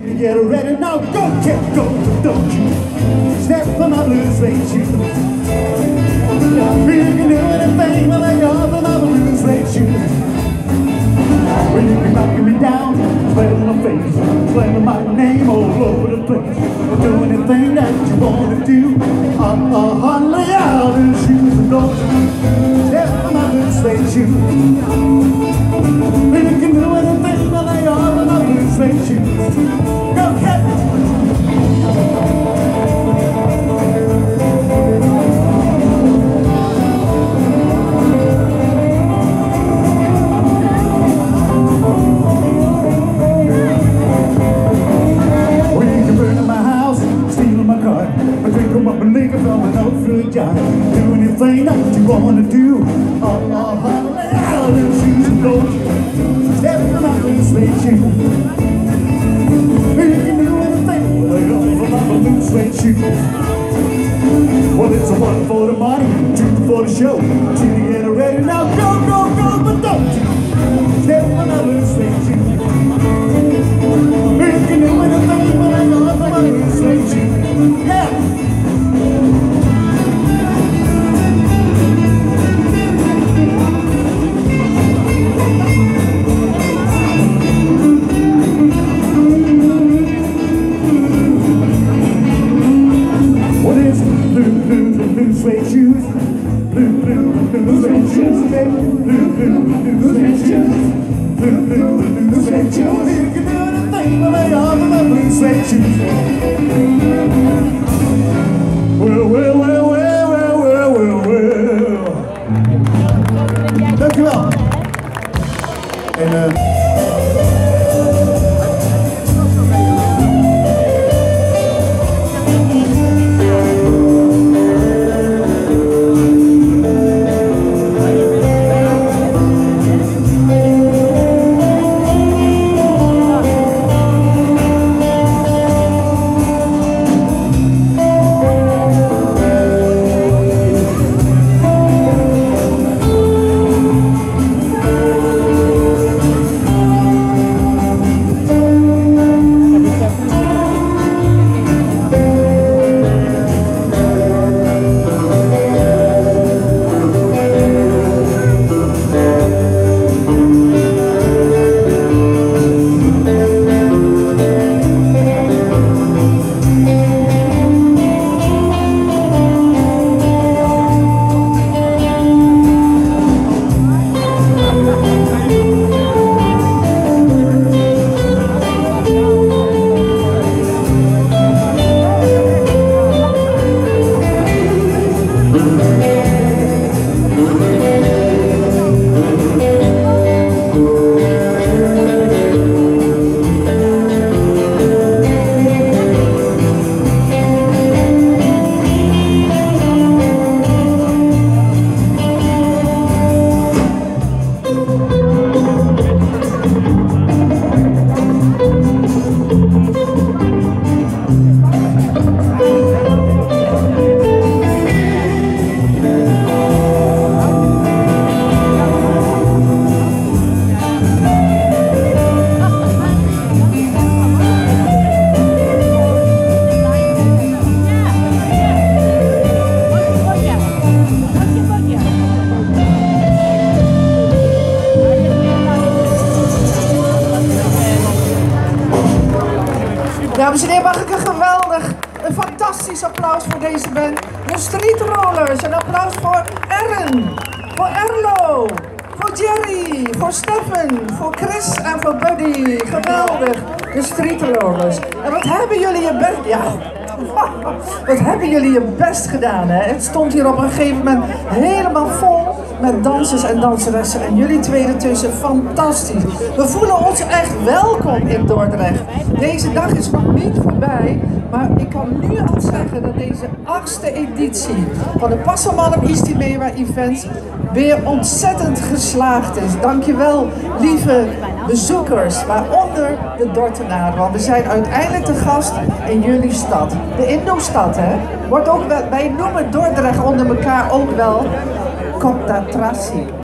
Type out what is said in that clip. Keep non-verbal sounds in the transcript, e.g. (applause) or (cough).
Get ready now, go, get go, don't you step on my blue suede shoe. You can do anything when I go on my blue suede shoe. When you can knock me down, slam my face, slam my name all over the place. Or do anything that you wanna do. Uh, uh, hardly fruit jar. Do anything that you wanna do. Oh, oh, oh, out in shoes and gold. Step from my blue suede shoe. We can do anything a girl from my blue suede shoe. Well, it's a one for the money, two for the show. Two to get ready now, go, go, go, but don't you step on my blue suede shoe. faith. Dames en heren, mag ik een geweldig, een fantastisch applaus voor deze band. De Street Rollers. Een applaus voor Erin, voor Erlo, voor Jerry, voor Stefan, voor Chris en voor Buddy. Geweldig, de Street Rollers. En wat hebben jullie je. Ja, (laughs) wat hebben jullie je best gedaan, hè? Het stond hier op een gegeven moment helemaal vol met dansers en danseressen. En jullie twee ertussen, fantastisch. We voelen ons echt welkom in Dordrecht. Deze dag is nog niet voorbij, maar ik kan nu al zeggen dat deze achtste editie van de Passamalm Istimewa Events weer ontzettend geslaagd is. Dankjewel, lieve bezoekers, waaronder de. Want we zijn uiteindelijk de gast in jullie stad. De Indo-stad, hè? Wordt ook wel, wij noemen Dordrecht onder elkaar ook wel Copta Trassi.